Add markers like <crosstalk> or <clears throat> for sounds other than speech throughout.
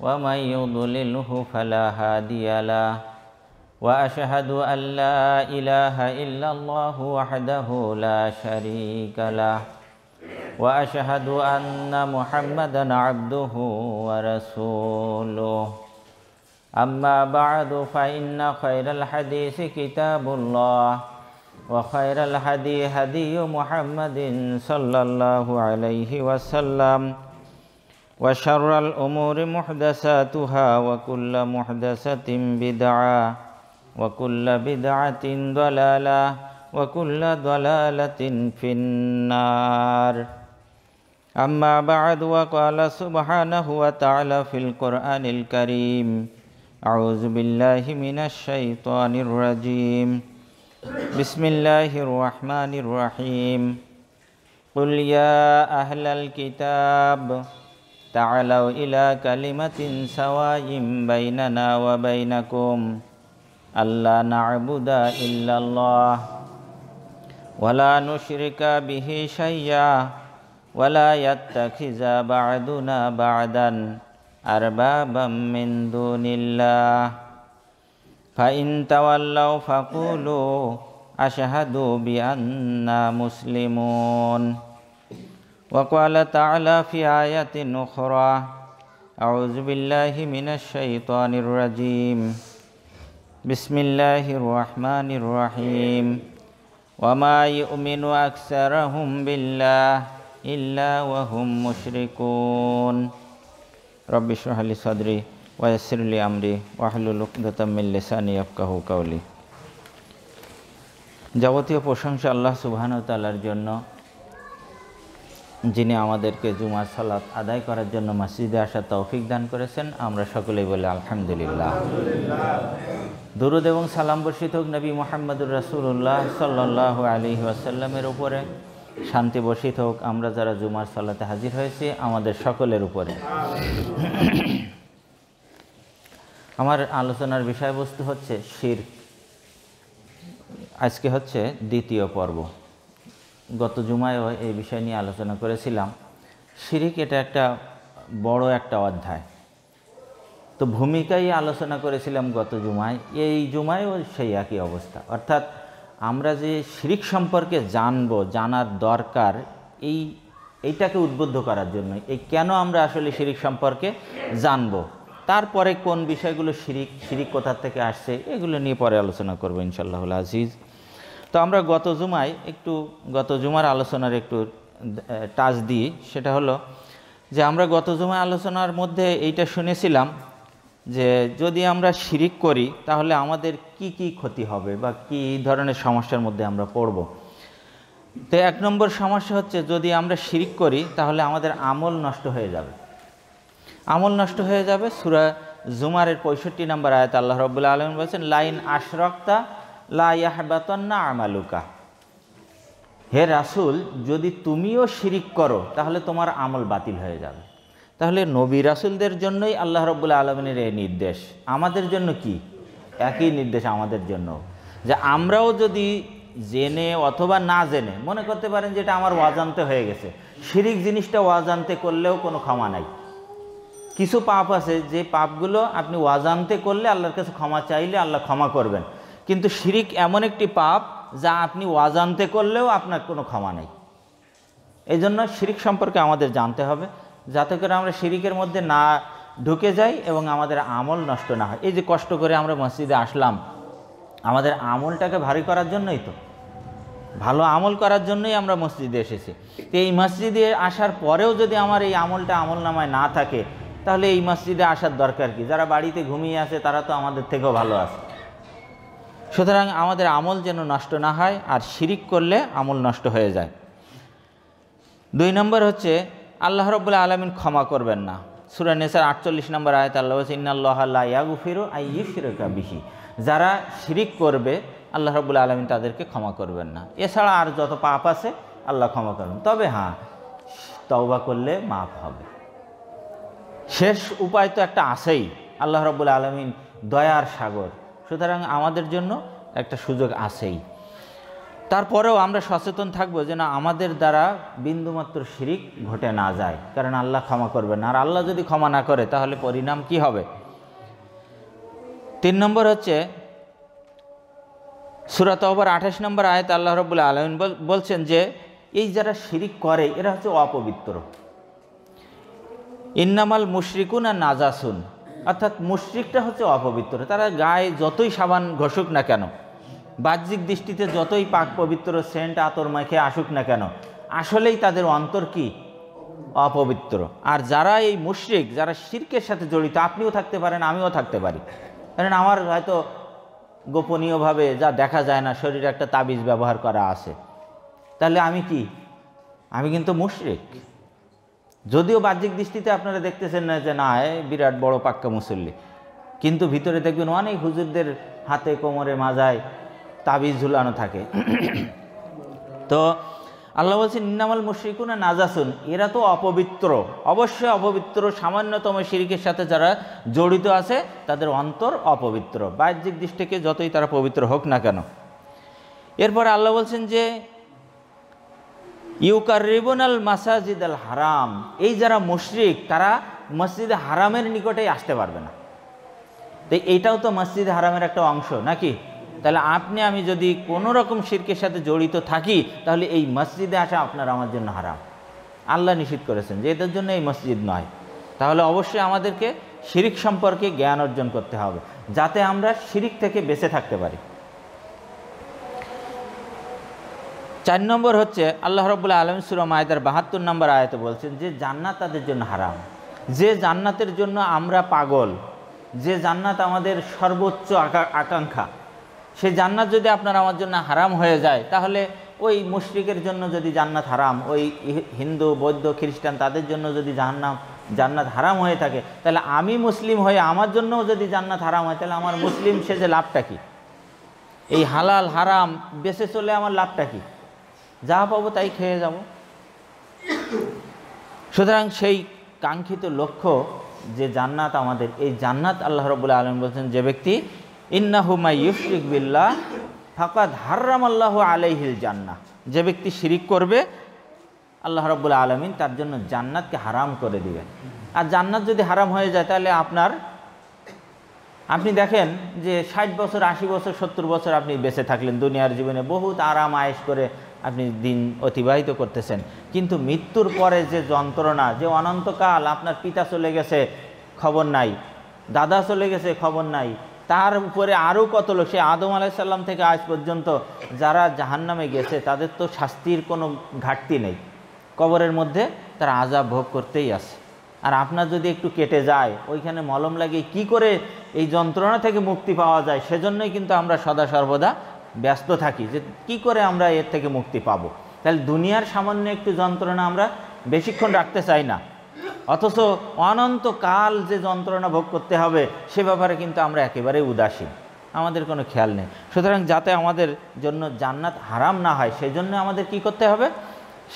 ومن يضلله فلا هادي له. وأشهد أن لا إله إلا الله وحده لا شريك له. وأشهد أن محمدا عبده ورسوله. أما بعد فإن خير الحديث كتاب الله وخير الهدي هدي محمد صلى الله عليه وسلم. وشر الأمور محدثاتها وكل محدثة بدعة وكل بدعة ضلالة وكل ضلالة في النار. أما بعد وقال سبحانه وتعالى في القرآن الكريم أعوذ بالله من الشيطان الرجيم. بسم الله الرحمن الرحيم. قل يا أهل الكتاب تعالوا إلى كلمة سواء بيننا وبينكم. ألا نعبد إلا الله. ولا نشرك به شيئا. ولا يتخذ بعضنا بعدا أربابا من دون الله. فإن تولوا فقولوا أشهد بأننا مسلمون. وقال تعالى في آية أخرى أعوذ بالله من الشيطان الرجيم بسم الله الرحمن الرحيم وما يؤمن أكثرهم بالله إلا وهم مشركون رب اشرح لي صدري ويسر لي أمري واحلل عقدة من লিসানি يفقهوا قولي যাবতীয় প্রশংসা আল্লাহ সুবহানাহু তাআলার জন্য যিনি আমাদেরকে জুমার সালাত আদায় করার জন্য মসজিদে আসার তৌফিক দান করেছেন, আমরা সকলেই বলি আলহামদুলিল্লাহ। দুরুদ এবং সালাম বর্ষিত হোক নবী মোহাম্মদুর রাসুল্লাহ সাল্লাহ আলী ওয়াসাল্লামের উপরে, শান্তি বর্ষিত হোক, আমরা যারা জুমার সালাতে হাজির হয়েছি, আমাদের সকলের উপরে। আমার আলোচনার বিষয়বস্তু হচ্ছে শির। আজকে হচ্ছে দ্বিতীয় পর্ব। গত জুমায়ও এই বিষয় নিয়ে আলোচনা করেছিলাম। শিরিক এটা একটা বড় একটা অধ্যায়। তো ভূমিকাই আলোচনা করেছিলাম গত জুমায়, এই জুমায়ও সেই একই অবস্থা। অর্থাৎ আমরা যে শিরিক সম্পর্কে জানব, জানার দরকার, এই, এইটাকে উদ্বুদ্ধ করার জন্য, এই কেন আমরা আসলে শিরিক সম্পর্কে জানব, তারপরে কোন বিষয়গুলো শিরিক শিরিক কোথার থেকে আসছে, এগুলো নিয়ে পরে আলোচনা করব ইনশাল্লাহ আজিজ। তো আমরা গত জুমায় একটু, গত জুমার আলোচনার একটু টাচ দিই। সেটা হলো যে আমরা গত জুমায় আলোচনার মধ্যে এইটা শুনেছিলাম যে যদি আমরা শিরিক করি, তাহলে আমাদের কি কি ক্ষতি হবে বা কি ধরনের সমস্যার মধ্যে আমরা পড়ব? তো এক নম্বর সমস্যা হচ্ছে যদি আমরা শিরিক করি, তাহলে আমাদের আমল নষ্ট হয়ে যাবে। আমল নষ্ট হয়ে যাবে। সুরা জুমারের পঁয়ষট্টি নম্বর আয়াত আল্লাহ রবুল্লা আলম বলছেন, লাইন আশরক্তা লাহবাতন্না আমালুকা। হে রাসুল, যদি তুমিও শিরিক করো, তাহলে তোমার আমল বাতিল হয়ে যাবে। তাহলে নবী রাসুলদের জন্যই আল্লাহ রব্বুল্লা আলমিনের এই নির্দেশ। আমাদের জন্য কি? একই নির্দেশ আমাদের জন্য। যে আমরাও যদি জেনে অথবা না জেনে, মনে করতে পারেন যেটা আমার ওয়াজান্তে হয়ে গেছে। শিরিক জিনিসটা ওয়াজান্তে করলেও কোনো ক্ষমা নাই। কিছু পাপ আছে, যে পাপগুলো আপনি ওয়াজান্তে করলে আল্লাহর কাছে ক্ষমা চাইলে আল্লাহ ক্ষমা করবেন। কিন্তু শিরিক এমন একটি পাপ যা আপনি ওয়াজান্তে করলেও আপনার কোনো ক্ষমা নেই। এই জন্য শিরিক সম্পর্কে আমাদের জানতে হবে, যাতে করে আমরা শিরিকের মধ্যে না ঢুকে যাই এবং আমাদের আমল নষ্ট না হয়। এই যে কষ্ট করে আমরা মসজিদে আসলাম, আমাদের আমলটাকে ভারী করার জন্যই তো, ভালো আমল করার জন্যই আমরা মসজিদে এসেছি। তো এই মসজিদে আসার পরেও যদি আমার এই আমলটা আমল নামায় না থাকে, তাহলে এই মসজিদে আসার দরকার কি? যারা বাড়িতে ঘুমিয়ে আছে, তারা তো আমাদের থেকেও ভালো আছে। সুতরাং আমাদের আমল যেন নষ্ট না হয় আর শিরিক করলে আমল নষ্ট হয়ে যায়। দুই নম্বর হচ্ছে, আল্লাহ রব্বুল্লাহ আলমিন ক্ষমা করবেন না। সুরা নেসার আটচল্লিশ নম্বর আয়ত আল্লাহ ইন্নাল্লাহ ইয়াগুফিরু আইয়ুশরিকা বিহি। যারা শিরিক করবে, আল্লাহ রবুল আলমিন তাদেরকে ক্ষমা করবেন না। এছাড়া আর যত পাপ আছে, আল্লাহ ক্ষমা করবেন। তবে হ্যাঁ তওবা করলে মাফ হবে। শেষ উপায় তো একটা আছেই। আল্লাহ রব্বুল আলমিন দয়ার সাগর। সুতরাং আমাদের জন্য একটা সুযোগ আছেই। তারপরেও আমরা সচেতন থাকব যেন আমাদের দ্বারা বিন্দুমাত্র শিরিক ঘটে না যায়, কারণ আল্লাহ ক্ষমা করবেন। আর আল্লাহ যদি ক্ষমা না করে, তাহলে পরিণাম কি হবে? তিন নম্বর হচ্ছে সুরাত অবর আঠাশ নম্বর আয়ত আল্লাহ রবুল্লা আলমিন বলছেন যে, এই যারা শিরিক করে, এরা হচ্ছে অপবিত্র। ইন্নামাল মুশরিকুন আর নাজাসুন। অর্থাৎ মুশরিকটা হচ্ছে অপবিত্র। তারা গায়ে যতই সাবান ঘষুক না কেন, বাহ্যিক দৃষ্টিতে যতই পাক পবিত্র সেন্ট আতর মাখে আসুক না কেন, আসলেই তাদের অন্তর কি? অপবিত্র। আর যারা এই মুশরিক, যারা শির্কের সাথে জড়িত, আপনিও থাকতে পারেন, আমিও থাকতে পারি। কারণ আমার হয়তো গোপনীয়ভাবে যা দেখা যায় না, শরীরে একটা তাবিজ ব্যবহার করা আছে। তাহলে আমি কি? আমি কিন্তু মুশরিক। যদিও বাহ্যিক দৃষ্টিতে আপনারা দেখতেছেন না যে না বিরাট বড় পাক্কা মুসল্লি। কিন্তু ভিতরে দেখবেন অনেক হুজুরদের হাতে কোমরে মাজায় তাবিজ ঝুলানো থাকে। তো আল্লাহ বলছেন, ইন্নামাল মুশরিকুনা নাজাসুন। এরা তো অপবিত্র। অবশ্যই অপবিত্র, সামান্যতম শিরিকের সাথে যারা জড়িত আছে, তাদের অন্তর অপবিত্র। বাহ্যিক দৃষ্টিকে যতই তারা পবিত্র হোক না কেন। এরপর আল্লাহ বলছেন যে ইউকার রিবনাল মাসাজিদ আল হারাম। এই যারা মুশরিক, তারা মসজিদে হারামের নিকটেই আসতে পারবে না। তো এইটাও তো মসজিদ হারামের একটা অংশ, নাকি? তাহলে আপনি, আমি যদি কোনো রকম শির্কের সাথে জড়িত থাকি, তাহলে এই মসজিদে আসা আপনার আমার জন্য হারাম। আল্লাহ নিষিদ্ধ করেছেন যে এদের জন্য এই মসজিদ নয়। তাহলে অবশ্যই আমাদেরকে শিরিক সম্পর্কে জ্ঞান অর্জন করতে হবে, যাতে আমরা শিরিক থেকে বেঁচে থাকতে পারি। চার নম্বর হচ্ছে, আল্লাহ রবুল্লা আলম সুরম বাহাত্তর নম্বর আয়তে বলছেন, যে জান্নাত তাদের জন্য হারাম। যে জান্নাতের জন্য আমরা পাগল, যে জান্নাত আমাদের সর্বোচ্চ আকাঙ্ক্ষা, সে জান্নাত যদি আপনার আমার জন্য হারাম হয়ে যায়, তাহলে ওই মুশরিকের জন্য যদি জান্নাত হারাম, ওই হিন্দু, বৌদ্ধ, খ্রিস্টান, তাদের জন্য যদি জান্নাম জান্নাত হারাম হয়ে থাকে, তাহলে আমি মুসলিম হয়ে আমার জন্যও যদি জান্নাত হারাম হয়, তাহলে আমার মুসলিম সে যে লাভটা কী? এই হালাল, হারাম বেঁচে চলে আমার লাভটা কি? যা পাবো তাই খেয়ে যাব। সুতরাং সেই কাঙ্ক্ষিত লক্ষ্য যে জান্নাত আমাদের, এই জান্নাত আল্লাহ রবুল্লা আলম বলছেন যে ব্যক্তি ইন্নাহুমা ইউশরিক বিল্লাহ ফাকাদ হার্রাম আল্লাহ আলাইহিল জান্না যে ব্যক্তি শিরিক করবে, আল্লাহ রব্বুল আলমিন তার জন্য জান্নাতকে হারাম করে দিবেন। আর জান্নাত যদি হারাম হয়ে যায়, তাহলে আপনার, আপনি দেখেন যে ষাট বছর, আশি বছর, সত্তর বছর আপনি বেঁচে থাকলেন। দুনিয়ার জীবনে বহুত আরাম আয়েস করে আপনি দিন অতিবাহিত করতেছেন। কিন্তু মৃত্যুর পরে যে যন্ত্রণা, যে অনন্তকাল আপনার পিতা চলে গেছে, খবর নাই। দাদা চলে গেছে, খবর নাই। তার উপরে আরও কত লোক, সে আদম আলাইসাল্লাম থেকে আজ পর্যন্ত যারা জাহান্নামে গেছে, তাদের তো শাস্তির কোনো ঘাটতি নেই। কবরের মধ্যে তারা আজাব ভোগ করতেই আছে। আর আপনার যদি একটু কেটে যায়, ওইখানে মলম লাগিয়ে কি করে এই যন্ত্রণা থেকে মুক্তি পাওয়া যায়, সেজন্যই কিন্তু আমরা সদা সর্বদা ব্যস্ত থাকি যে কি করে আমরা এর থেকে মুক্তি পাব? তাহলে দুনিয়ার সামান্য একটু যন্ত্রণা আমরা বেশিক্ষণ রাখতে চাই না। অথচ অনন্তকাল যে যন্ত্রণা ভোগ করতে হবে, সে ব্যাপারে কিন্তু আমরা একেবারেই উদাসীন। আমাদের কোনো খেয়াল নেই। সুতরাং যাতে আমাদের জন্য জান্নাত হারাম না হয়, সেই জন্য আমাদের কি করতে হবে?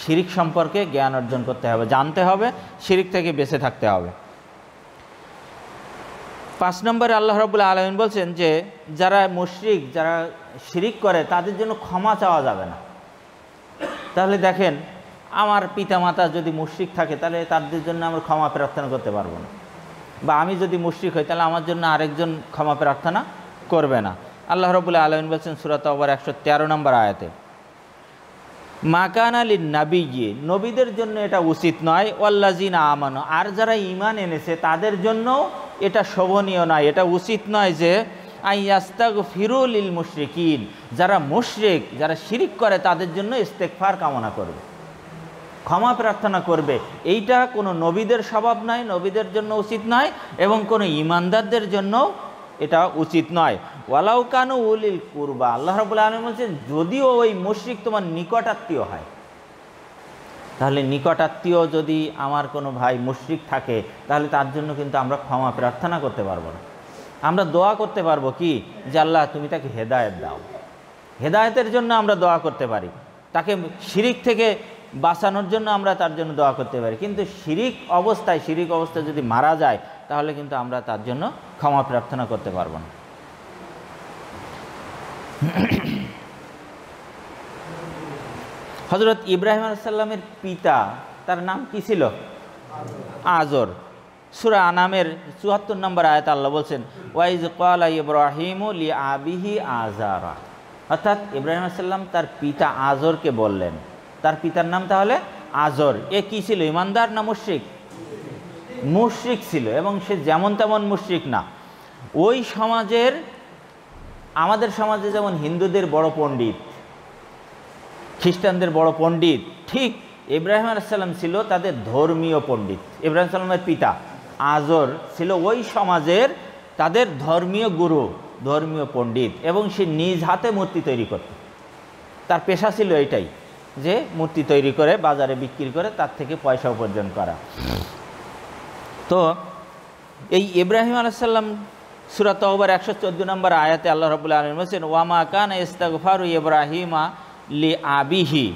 শিরিক সম্পর্কে জ্ঞান অর্জন করতে হবে, জানতে হবে, শিরিক থেকে বেঁচে থাকতে হবে। পাঁচ নম্বরে আল্লাহ রবুল্লা আলমিন বলছেন যে, যারা মুশরিক, যারা শিরিক করে, তাদের জন্য ক্ষমা চাওয়া যাবে না। তাহলে দেখেন, আমার পিতামাতা যদি মুশ্রিক থাকে, তাহলে তাদের জন্য আমরা ক্ষমা প্রার্থনা করতে পারব না। বা আমি যদি মুশ্রিক হই, তাহলে আমার জন্য আরেকজন ক্ষমা প্রার্থনা করবে না। আল্লাহ রবুল্লাহ আলমিন বলছেন সুরাত আবার একশো তেরো নম্বর আয়াতে মাকান আলী নাবি গিয়ে নবীদের জন্য এটা উচিত নয় ওয়াল্লাজিনা আমানো আর যারা ইমান এনেছে, তাদের জন্য এটা শোভনীয় নয়। এটা উচিত নয় যে আইয়াস্তাগ ফিরুল মুশরিকিন। যারা মুশরিক, যারা শিরিক করে, তাদের জন্য ইস্তেকফার কামনা করবে। ক্ষমা প্রার্থনা করবে। এইটা কোনো নবীদের স্বভাব নয় নবীদের জন্য উচিত নয় এবং কোনো ইমানদারদের জন্য এটা উচিত নয়। ওয়ালাউ কানু উলিল কুরবা। আল্লাহ রবুল্লা আলম বলছেন, যদিও ওই মুশ্রিক তোমার নিকটাত্মীয় হয়, তাহলে নিকটাত্মীয় যদি আমার কোনো ভাই মুশরিক থাকে, তাহলে তার জন্য কিন্তু আমরা ক্ষমা প্রার্থনা করতে পারব না। আমরা দোয়া করতে পারব কি? যে আল্লাহ, তুমি তাকে হেদায়েত দাও। হেদায়েতের জন্য আমরা দোয়া করতে পারি। তাকে শিরিক থেকে বাঁচানোর জন্য আমরা তার জন্য দোয়া করতে পারি। কিন্তু শিরিক অবস্থায় শিরিক অবস্থায় যদি মারা যায়, তাহলে কিন্তু আমরা তার জন্য ক্ষমা প্রার্থনা করতে পারব না। হজরত ইব্রাহিম আলাইসাল্লামের পিতা, তার নাম কি ছিল? আজর। সুরা আনামের চুয়াত্তর নম্বর আয়াত আল্লাহ বলছেন ওয়াইজ কালা ইব্রাহিম আবিহি আজারা অর্থাৎ ইব্রাহিম আসাল্লাম তার পিতা আজরকে বললেন। তার পিতার নাম তাহলে আজর। এ কি ছিল, ইমানদার না মুশ্রিক? মুশ্রিক ছিল এবং সে যেমন তেমন মুশ্রিক না। ওই সমাজের, আমাদের সমাজে যেমন হিন্দুদের বড় পণ্ডিত, খ্রিস্টানদের বড় পণ্ডিত, ঠিক ইব্রাহিম আলাইসাল্লাম ছিল তাদের ধর্মীয় পণ্ডিত। ইব্রাহিম সাল্লামের পিতা। আজর ছিল ওই সমাজের তাদের ধর্মীয় গুরু, ধর্মীয় পণ্ডিত এবং সে নিজ হাতে মূর্তি তৈরি করত। তার পেশা ছিল এটাই যে মূর্তি তৈরি করে, বাজারে বিক্রি করে, তার থেকে পয়সা উপার্জন করা। তো এই ইব্রাহিম আলাইসাল্লাম সুরাত ওবার একশো চোদ্দ নম্বর আয়াতে আল্লাহ রবুল্লা আলম বলছেন ওয়ামা কান ইস্তাগফারু ইব্রাহিমা লি আবিহি।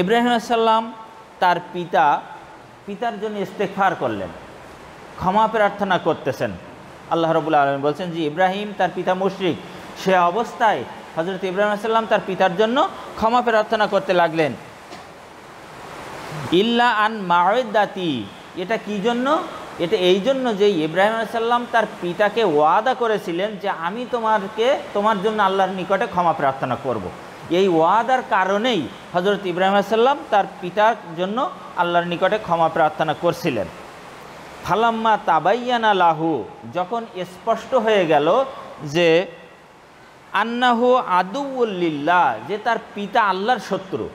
ইব্রাহিম আসাল্লাম তার পিতা, পিতার জন্য ইস্তেকফার করলেন। ক্ষমা প্রার্থনা করতেছেন। আল্লাহ রবুল্লা আলম বলছেন যে ইব্রাহিম তার পিতা মুশরিক। সে অবস্থায় হজরত ইব্রাহিম আসাল্লাম তার পিতার জন্য ক্ষমা প্রার্থনা করতে লাগলেন। ইল্লা আন মাওয়েদাতি এটা কি জন্য? এটা এই জন্য যে ইব্রাহিম আসাল্লাম তার পিতাকে ওয়াদা করেছিলেন যে আমি তোমারকে, তোমার জন্য আল্লাহর নিকটে ক্ষমা প্রার্থনা করব। এই ওয়াদার কারণেই হজরত ইব্রাহিম আসাল্লাম তার পিতার জন্য আল্লাহর নিকটে ক্ষমা প্রার্থনা করছিলেন। ফালাম্মা তাবাইয়ানা লাহু, যখন স্পষ্ট হয়ে গেল যে আন্নাহু আদুউল্লিল্লাহ যে তার পিতা আল্লাহর শত্রু।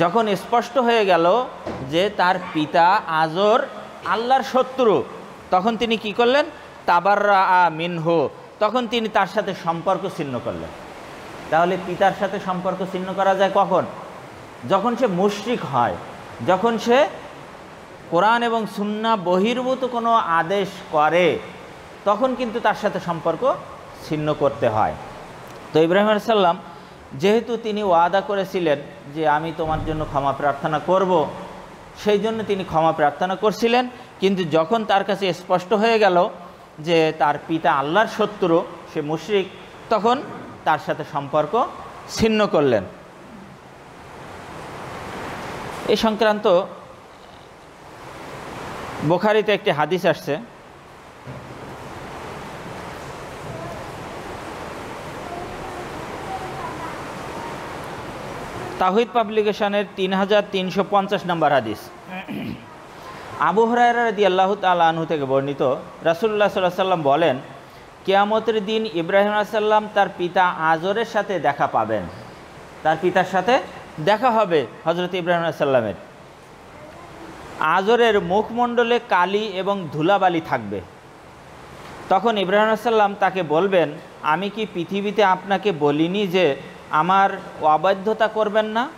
যখন স্পষ্ট হয়ে গেল যে তার পিতা আজর আল্লাহর শত্রু, তখন তিনি কি করলেন? তাবাররা আ মিনহু, তখন তিনি তার সাথে সম্পর্ক ছিন্ন করলেন। তাহলে পিতার সাথে সম্পর্ক ছিন্ন করা যায় কখন? যখন সে মুশরিক হয়, যখন সে কোরআন এবং সুন্না বহির্ভূত কোনো আদেশ করে, তখন কিন্তু তার সাথে সম্পর্ক ছিন্ন করতে হয়। তো ইব্রাহিম সাল্লাম যেহেতু তিনি ওয়াদা করেছিলেন যে আমি তোমার জন্য ক্ষমা প্রার্থনা করব, সেই জন্য তিনি ক্ষমা প্রার্থনা করছিলেন, কিন্তু যখন তার কাছে স্পষ্ট হয়ে গেল যে তার পিতা আল্লাহর শত্রু, সে মুশরিক, তখন তার সাথে সম্পর্ক ছিন্ন করলেন। এই সংক্রান্ত বোখারিতে একটি হাদিস আসছে। তাহিদ পাবলিকেশনের তিন হাজার তিনশো পঞ্চাশ নম্বর হাদিস। আবু হরাইরা রদি আল্লাহ তালু থেকে বর্ণিত রাসুল্লাহ সাল্লাহ সাল্লাম বলেন, কেয়ামতের দিন ইব্রাহিম আসাল্লাম তার পিতা আজরের সাথে দেখা পাবেন। তার পিতার সাথে দেখা হবে হজরত ইব্রাহিম আসাল্লামের আজরের মুখমণ্ডলে কালি এবং ধুলাবালি থাকবে। তখন ইব্রাহিম আসাল্লাম তাকে বলবেন, আমি কি পৃথিবীতে আপনাকে বলিনি যে আমার অবাধ্যতা করবেন না?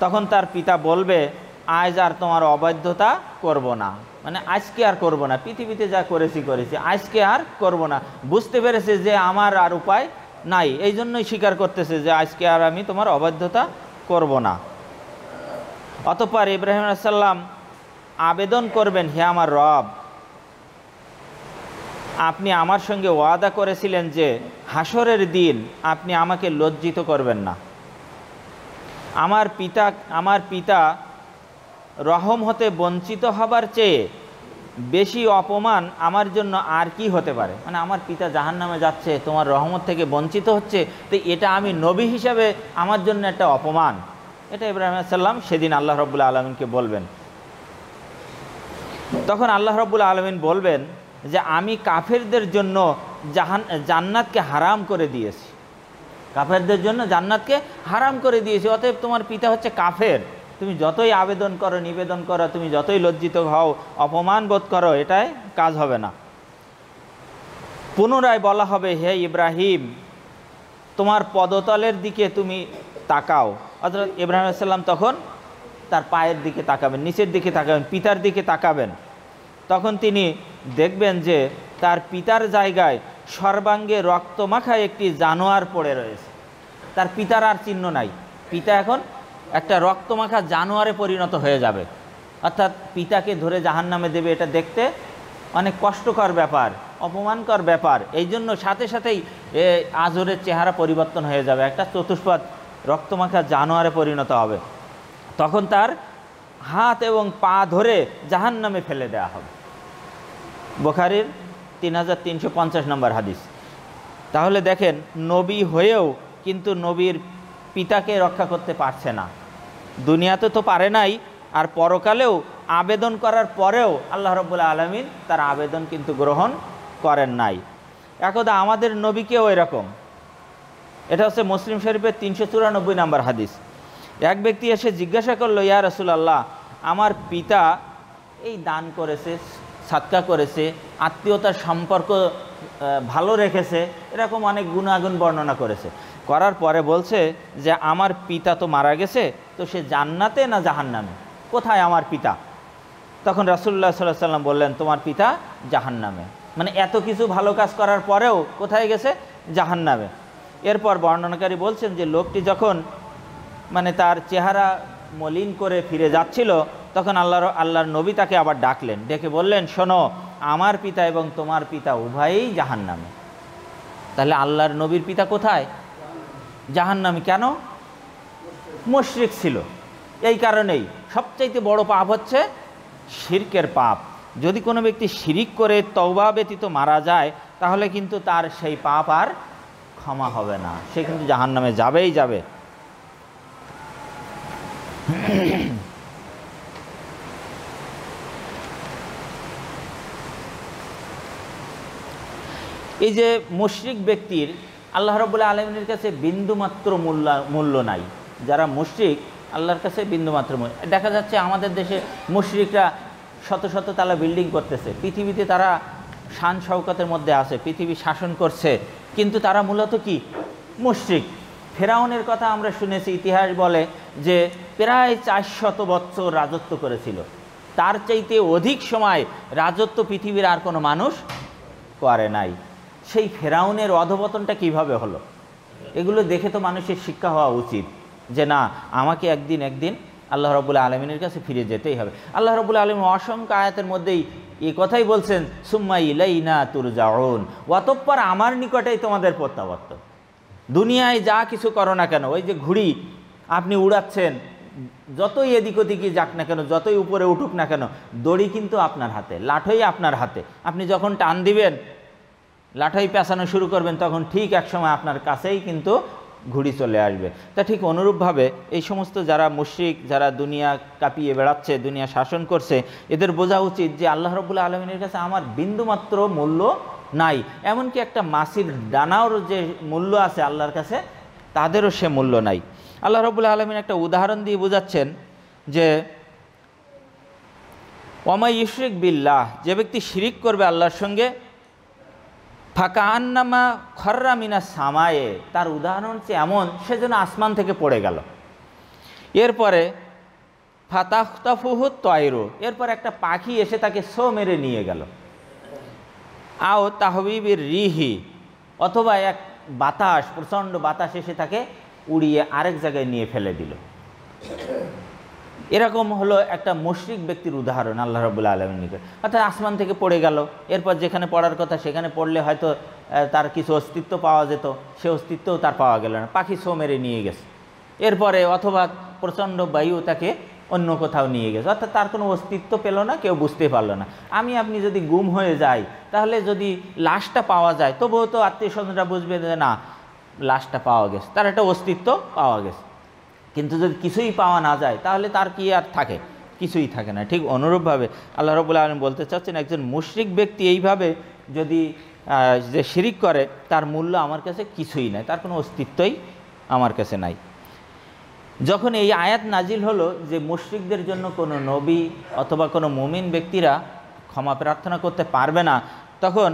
তখন তার পিতা বলবে, আজ আর তোমার অবাধ্যতা করব না। মানে আজকে আর করব না। পৃথিবীতে যা করেছি করেছি। আজকে আর করব না। বুঝতে পেরেছে যে আমার আর উপায় নাই। এই জন্যই স্বীকার করতেছে যে আজকে আর আমি তোমার অবাধ্যতা করব না। অতপর ইব্রাহিম আসাল্লাম আবেদন করবেন, হে আমার রব। আপনি আমার সঙ্গে ওয়াদা করেছিলেন যে হাসরের দিন আপনি আমাকে লজ্জিত করবেন না। আমার পিতা আমার পিতা রহম হতে বঞ্চিত হবার চেয়ে বেশি অপমান আমার জন্য আর কি হতে পারে? মানে আমার পিতা জাহান নামে যাচ্ছে, তোমার রহমত থেকে বঞ্চিত হচ্ছে, তো এটা আমি নবী হিসাবে আমার জন্য একটা অপমান। এটা ইব্রাহিম সাল্লাম সেদিন আল্লাহ রব্বুল্লা আলমিনকে বলবেন। তখন আল্লাহ রব্বুল্লা আলমিন বলবেন যে আমি কাফেরদের জন্য জাহান, জান্নাতকে হারাম করে দিয়েছি। কাফেরদের জন্য জান্নাতকে হারাম করে দিয়েছি। অতএব তোমার পিতা হচ্ছে কাফের। তুমি যতই আবেদন করো, নিবেদন করো, তুমি যতই লজ্জিত হও, অপমান বোধ করো, এটাই কাজ হবে না। পুনরায় বলা হবে, হে ইব্রাহিম, তোমার পদতলের দিকে তুমি তাকাও। অর্থাৎ ইব্রাহিম সাল্লাম তখন তার পায়ের দিকে তাকাবেন, নিচের দিকে তাকাবেন, পিতার দিকে তাকাবেন। তখন তিনি দেখবেন যে তার পিতার জায়গায় সর্বাঙ্গে রক্তমাখা একটি জানোয়ার পড়ে রয়েছে। তার পিতার আর চিহ্ন নাই। পিতা এখন একটা রক্তমাখা জানোয়ারে পরিণত হয়ে যাবে। অর্থাৎ পিতাকে ধরে জাহান নামে দেবে এটা দেখতে অনেক কষ্টকর ব্যাপার, অপমানকর ব্যাপার। এই জন্য সাথে সাথেই এ আজরের চেহারা পরিবর্তন হয়ে যাবে। একটা চতুষ্পদ রক্তমাখা জানোয়ারে পরিণত হবে। তখন তার হাত এবং পা ধরে জাহান নামে ফেলে দেওয়া হবে। বোখারির তিন হাজার তিনশো পঞ্চাশ নম্বর হাদিস। তাহলে দেখেন, নবী হয়েও কিন্তু নবীর পিতাকে রক্ষা করতে পারছে না। দুনিয়াতে তো পারে নাই, আর পরকালেও আবেদন করার পরেও আল্লাহ রব্বুল্লা আলমিন তার আবেদন কিন্তু গ্রহণ করেন নাই। একদা আমাদের নবীকেও এরকম। এটা হচ্ছে মুসলিম শরীফের তিনশো চুরানব্বই নম্বর হাদিস। এক ব্যক্তি এসে জিজ্ঞাসা করল, ইয়া রসুলাল্লাহ, আমার পিতা এই দান করেছে সাতকা করেছে, আত্মীয়তার সম্পর্ক ভালো রেখেছে, এরকম অনেক গুণাগুণ বর্ণনা করেছে। করার পরে বলছে যে, আমার পিতা তো মারা গেছে, তো সে জান্নাতে না জাহান্নামে? কোথায় আমার পিতা? তখন রাসুল্লাহ সাল্লাহ সাল্লাম বললেন, তোমার পিতা জাহান্নামে। মানে এত কিছু ভালো কাজ করার পরেও কোথায় গেছে? জাহান্নামে। এরপর বর্ণনাকারী বলছেন যে, লোকটি যখন মানে তার চেহারা মলিন করে ফিরে যাচ্ছিল, তখন আল্লাহর আল্লাহর নবী তাকে আবার ডাকলেন, ডেকে বললেন, শোনো, আমার পিতা এবং তোমার পিতা উভয়ই জাহান্নামে। তাহলে আল্লাহর নবীর পিতা কোথায়? জাহান্নামে কেন? মুশরিক ছিল। এই কারণেই সবচাইতে বড় পাপ হচ্ছে শিরকের পাপ। যদি কোনো ব্যক্তি শিরিক করে তওবা ব্যতীত মারা যায়, তাহলে কিন্তু তার সেই পাপ আর ক্ষমা হবে না। সে কিন্তু জাহান্নামে যাবেই যাবে। <coughs> এই যে মুশরিক ব্যক্তির আল্লাহ রবুল্লাহ আলমিনের কাছে বিন্দুমাত্র মূল্য মূল্য নাই। যারা মুশরিক, আল্লাহর কাছে বিন্দুমাত্র মূল্য। দেখা যাচ্ছে আমাদের দেশে মুশরিকরা শত শত তালা বিল্ডিং করতেছে। পৃথিবীতে তারা শান শওকতের মধ্যে আছে, পৃথিবী শাসন করছে। কিন্তু তারা মূলত কি? মুশরিক। ফেরাউনের কথা আমরা শুনেছি, ইতিহাস বলে যে প্রায় চারশত বৎসর রাজত্ব করেছিল। তার চাইতে অধিক সময় রাজত্ব পৃথিবীর আর কোনো মানুষ করে নাই। সেই ফেরাউনের অধপতনটা কীভাবে হলো? এগুলো দেখে তো মানুষের শিক্ষা হওয়া উচিত যে না, আমাকে একদিন একদিন আল্লাহ রবুল্লা আলমিনের কাছে ফিরে যেতেই হবে। আল্লাহ রবুল্লা আলম অসংখ্য আয়াতের মধ্যেই এই কথাই বলছেন, সুম্মা ইলাইনা তুর যাওন অতঃপর আমার নিকটেই তোমাদের প্রত্যাবর্তন। দুনিয়ায় যা কিছু করো না কেন, ওই যে ঘুড়ি আপনি উড়াচ্ছেন, যতই এদিক ওদিকে যাক না কেন, যতই উপরে উঠুক না কেন, দড়ি কিন্তু আপনার হাতে, লাঠই আপনার হাতে। আপনি যখন টান দিবেন, লাঠাই পেঁচানো শুরু করবেন, তখন ঠিক একসময় আপনার কাছেই কিন্তু ঘুড়ি চলে আসবে। তা ঠিক অনুরূপভাবে এই সমস্ত যারা মুশ্রিক, যারা দুনিয়া কাঁপিয়ে বেড়াচ্ছে, দুনিয়া শাসন করছে, এদের বোঝা উচিত যে আল্লাহ রবুল্লা আলমিনের কাছে আমার বিন্দুমাত্র মূল্য নাই। এমনকি একটা মাসির ডানাওর যে মূল্য আছে আল্লাহর কাছে, তাদেরও সে মূল্য নাই। আল্লাহ রবুল্লা আলমিন একটা উদাহরণ দিয়ে বোঝাচ্ছেন যে ওমাই ইশরিক বিল্লাহ যে ব্যক্তি শিরিক করবে আল্লাহর সঙ্গে, ফাঁকা আন্নামা খর্রা মিনা সামায়ে তার উদাহরণ হচ্ছে এমন, সে যেন আসমান থেকে পড়ে গেল। এরপরে ফাতাহতাফুহু তয়রো এরপর একটা পাখি এসে তাকে সো মেরে নিয়ে গেল। আও তাহবিবির রিহি অথবা এক বাতাস, প্রচণ্ড বাতাস এসে তাকে উড়িয়ে আরেক জায়গায় নিয়ে ফেলে দিল। এরকম হলো একটা মুশরিক ব্যক্তির উদাহরণ আল্লাহ রবুল্লা আলমীর নিকট। অর্থাৎ আসমান থেকে পড়ে গেল, এরপর যেখানে পড়ার কথা সেখানে পড়লে হয়তো তার কিছু অস্তিত্ব পাওয়া যেত, সে অস্তিত্বও তার পাওয়া গেল না। পাখি ছো মেরে নিয়ে গেছে। এরপরে অথবা প্রচণ্ড বায়ু তাকে অন্য কোথাও নিয়ে গেছে। অর্থাৎ তার কোনো অস্তিত্ব পেল না, কেউ বুঝতে পারল না। আমি আপনি যদি গুম হয়ে যাই, তাহলে যদি লাশটা পাওয়া যায়, তবুও তো আত্মীয় স্বজনরা বুঝবে যে না লাশটা পাওয়া গেছে, তার একটা অস্তিত্ব পাওয়া গেছে। কিন্তু যদি কিছুই পাওয়া না যায়, তাহলে তার কি আর থাকে? কিছুই থাকে না। ঠিক অনুরূপভাবে আল্লাহ রবুল্লা আলম বলতে চাচ্ছেন, একজন মুশরিক ব্যক্তি এইভাবে যদি যে শিরিক করে, তার মূল্য আমার কাছে কিছুই নাই, তার কোনো অস্তিত্বই আমার কাছে নাই। যখন এই আয়াত নাজিল হলো যে মুশরিকদের জন্য কোনো নবী অথবা কোনো মুমিন ব্যক্তিরা ক্ষমা প্রার্থনা করতে পারবে না, তখন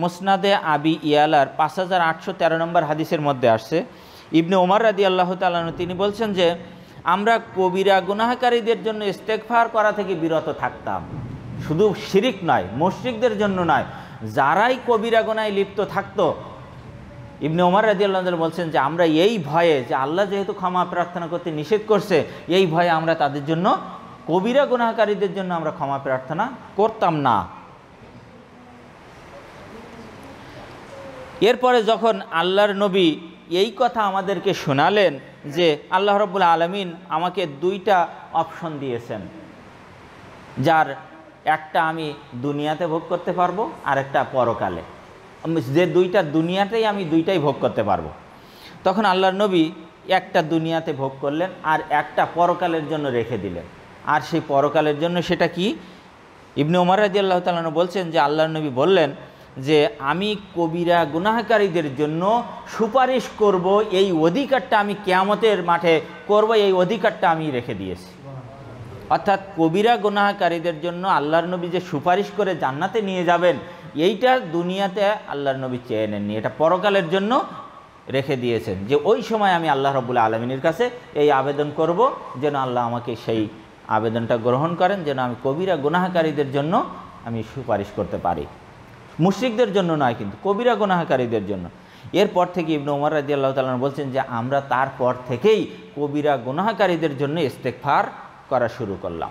মুসনাদে আবি ইয়ালার পাঁচ হাজার আটশো তেরো নম্বর হাদিসের মধ্যে আসছে। ইবনে ওমর রাদি আল্লাহ তালন তিনি বলছেন যে, আমরা কবিরা গুনাহকারীদের জন্য ইস্তেকফার করা থেকে বিরত থাকতাম। শুধু শিরিক নয় মসজিদদের জন্য নয়, যারাই কবিরা গুনায় লিপ্ত থাকতো, ইবনে ওমর রাজিয়াল্লাহ বলছেন যে, আমরা এই ভয়ে যে আল্লাহ যেহেতু ক্ষমা প্রার্থনা করতে নিষেধ করছে, এই ভয়ে আমরা তাদের জন্য, কবিরা গুনাহকারীদের জন্য আমরা ক্ষমা প্রার্থনা করতাম না। এরপরে যখন আল্লাহর নবী এই কথা আমাদেরকে শোনালেন যে আল্লাহ রব্বুল আলমিন আমাকে দুইটা অপশন দিয়েছেন, যার একটা আমি দুনিয়াতে ভোগ করতে পারব, আর একটা পরকালে। যে দুইটা দুনিয়াতেই আমি দুইটাই ভোগ করতে পারব। তখন আল্লাহর নবী একটা দুনিয়াতে ভোগ করলেন, আর একটা পরকালের জন্য রেখে দিলেন। আর সেই পরকালের জন্য সেটা কি? ইবনে ওমর রাজি আল্লাহ তালন বলছেন যে আল্লাহর নবী বললেন যে আমি কবিরা গুনাহকারীদের জন্য সুপারিশ করব, এই অধিকারটা আমি কেয়ামতের মাঠে করব, এই অধিকারটা আমি রেখে দিয়েছি। অর্থাৎ কবিরা গুনাহকারীদের জন্য আল্লাহর নবী যে সুপারিশ করে জান্নাতে নিয়ে যাবেন, এইটা দুনিয়াতে আল্লাহর নবী চেয়ে নেননি। এটা পরকালের জন্য রেখে দিয়েছেন যে ওই সময় আমি আল্লাহ রবুল আলমিনের কাছে এই আবেদন করব, যেন আল্লাহ আমাকে সেই আবেদনটা গ্রহণ করেন, যেন আমি কবিরা গুনাহকারীদের জন্য আমি সুপারিশ করতে পারি। মুশ্রিকদের জন্য নয় কিন্তু, কবিরা গুনাহকারীদের জন্য। এরপর থেকে ইবনু উমর রাজি আল্লাহ তালন বলছেন যে, আমরা তারপর থেকেই কবিরা গুনাহকারীদের জন্য ইস্তেকফার করা শুরু করলাম।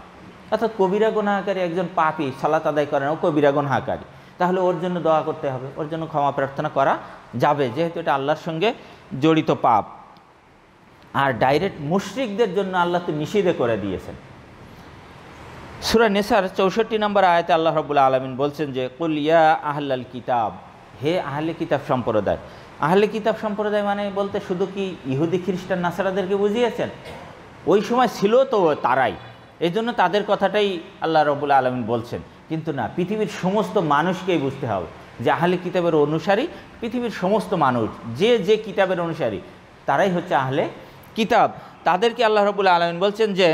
অর্থাৎ কবিরা গুনাহকারী একজন পাপি, সালাত আদায় করেন ও কবিরা গুনাহকারী। তাহলে ওর জন্য দোয়া করতে হবে, ওর জন্য ক্ষমা প্রার্থনা করা যাবে, যেহেতু এটা আল্লাহর সঙ্গে জড়িত পাপ। আর ডাইরেক্ট মুশরিকদের জন্য আল্লাহ তো নিষেধে করে দিয়েছেন। সুরা নেসার চৌষট্টি নম্বর আয়াতে আল্লাহ রবুল্লা আলমিন বলছেন যে, কুল ইয়া আহলাল কিতাব। হে আহলে কিতাব সম্প্রদায়, আহলে কিতাব সম্প্রদায় মানে বলতে শুধু কি ইহুদি, খ্রিস্টান, নাসারাদেরকে বুঝিয়েছেন? ওই সময় ছিল তো তারাই এই জন্য তাদের কথাটাই আল্লাহ রবুল্লা আলমিন বলছেন। কিন্তু না, পৃথিবীর সমস্ত মানুষকেই বুঝতে হবে যে, আহলে কিতাবের অনুসারী পৃথিবীর সমস্ত মানুষ, যে যে কিতাবের অনুসারী, তারাই হচ্ছে আহলে কিতাব। তাদেরকে আল্লাহ রবুল্লা আলমিন বলছেন যে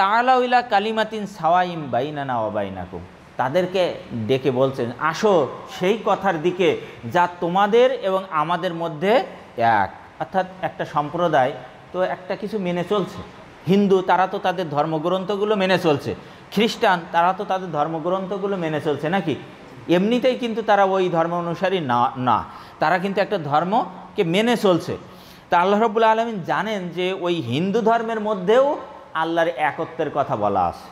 তালাউলা কালিমাতিন সাওয়াইম বাইনানা অবাইনাকুম তাদেরকে ডেকে বলছেন, আসো সেই কথার দিকে যা তোমাদের এবং আমাদের মধ্যে এক। অর্থাৎ একটা সম্প্রদায় তো একটা কিছু মেনে চলছে। হিন্দু, তারা তো তাদের ধর্মগ্রন্থগুলো মেনে চলছে। খ্রিস্টান, তারা তো তাদের ধর্মগ্রন্থগুলো মেনে চলছে নাকি? এমনিতেই কিন্তু তারা ওই ধর্ম অনুসারী না না। তারা কিন্তু একটা ধর্মকে মেনে চলছে। তা আল্লাহ রবুল্লা আলমিন জানেন যে ওই হিন্দু ধর্মের মধ্যেও আল্লাহর একত্বের কথা বলা আছে।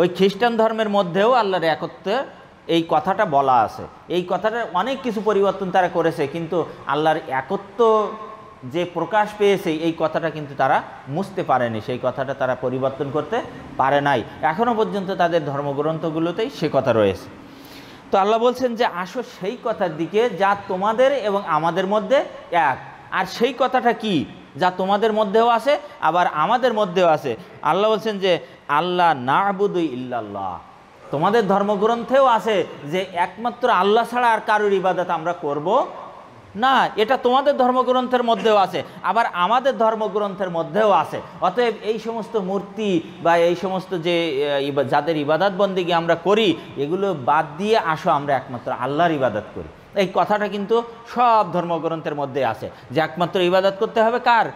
ওই খ্রিস্টান ধর্মের মধ্যেও আল্লাহর একত্বের এই কথাটা বলা আছে। এই কথাটা অনেক কিছু পরিবর্তন তারা করেছে, কিন্তু আল্লাহর একত্ব যে প্রকাশ পেয়েছে, এই কথাটা কিন্তু তারা মুছতে পারেনি। সেই কথাটা তারা পরিবর্তন করতে পারে নাই। এখনও পর্যন্ত তাদের ধর্মগ্রন্থগুলোতেই সে কথা রয়েছে। তো আল্লাহ বলছেন যে, আসো সেই কথার দিকে যা তোমাদের এবং আমাদের মধ্যে এক। আর সেই কথাটা কি? যা তোমাদের মধ্যেও আছে, আবার আমাদের মধ্যেও আছে। আল্লাহ বলছেন যে আল্লাহ না আবুদুই ইল্লাল্লাহ। তোমাদের ধর্মগ্রন্থেও আছে যে, একমাত্র আল্লাহ ছাড়া আর কারোর ইবাদত আমরা করব না, এটা তোমাদের ধর্মগ্রন্থের মধ্যেও আছে, আবার আমাদের ধর্মগ্রন্থের মধ্যেও আছে। অতএব এই সমস্ত মূর্তি বা এই সমস্ত যে যাদের ইবাদত বন্দিকে আমরা করি, এগুলো বাদ দিয়ে আসো, আমরা একমাত্র আল্লাহর ইবাদত করি। এই কথাটা কিন্তু সব ধর্মগ্রন্থের মধ্যে আছে, যে একমাত্র ইবাদত করতে হবে কার?